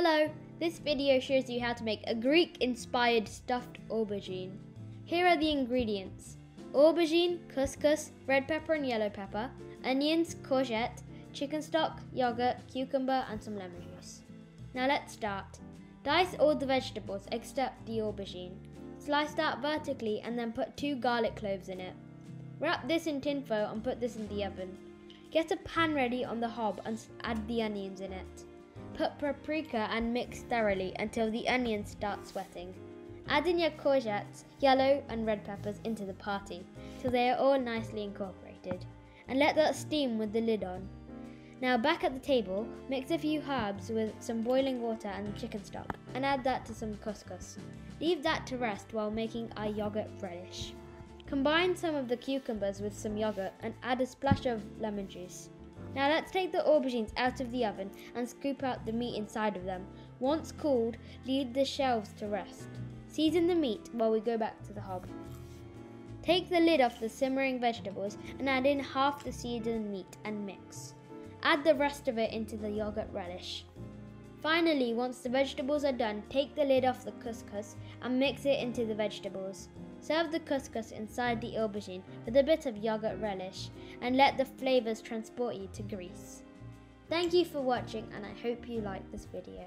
Hello, this video shows you how to make a Greek-inspired stuffed aubergine. Here are the ingredients. Aubergine, couscous, red pepper and yellow pepper, onions, courgette, chicken stock, yogurt, cucumber and some lemon juice. Now let's start. Dice all the vegetables except the aubergine. Slice out vertically and then put two garlic cloves in it. Wrap this in tinfoil and put this in the oven. Get a pan ready on the hob and add the onions in it. Put paprika and mix thoroughly until the onions start sweating. Add in your courgettes, yellow and red peppers into the party till they are all nicely incorporated and let that steam with the lid on. Now back at the table, mix a few herbs with some boiling water and chicken stock and add that to some couscous. Leave that to rest while making our yogurt relish. Combine some of the cucumbers with some yogurt and add a splash of lemon juice. Now let's take the aubergines out of the oven and scoop out the meat inside of them. Once cooled, leave the shells to rest. Season the meat while we go back to the hob. Take the lid off the simmering vegetables and add in half the seasoned meat and mix. Add the rest of it into the yogurt relish. Finally, once the vegetables are done, take the lid off the couscous and mix it into the vegetables. Serve the couscous inside the aubergine with a bit of yogurt relish and let the flavors transport you to Greece. Thank you for watching and I hope you liked this video.